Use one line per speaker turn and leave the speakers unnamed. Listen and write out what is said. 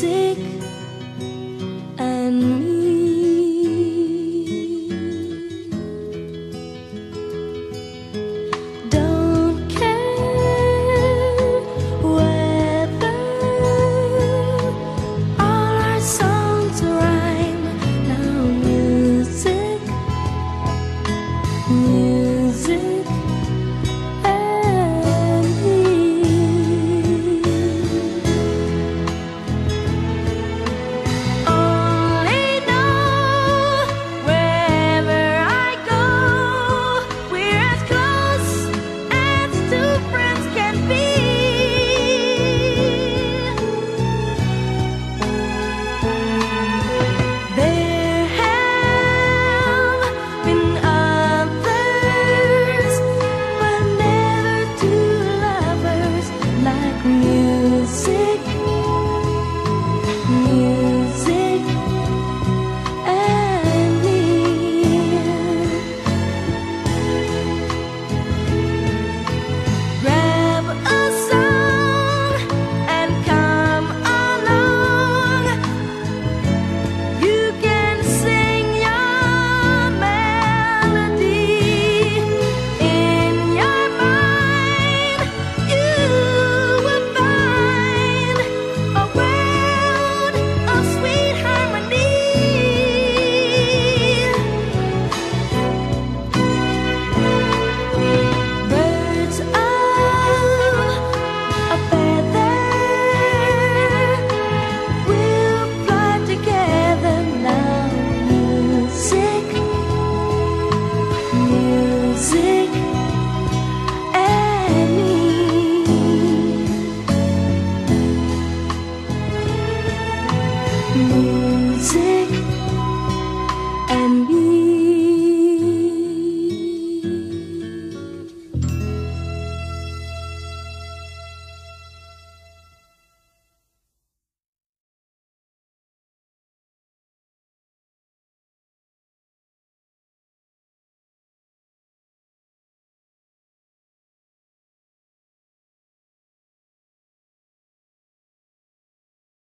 sick and me. Don't care whether all our songs rhyme. Now music. music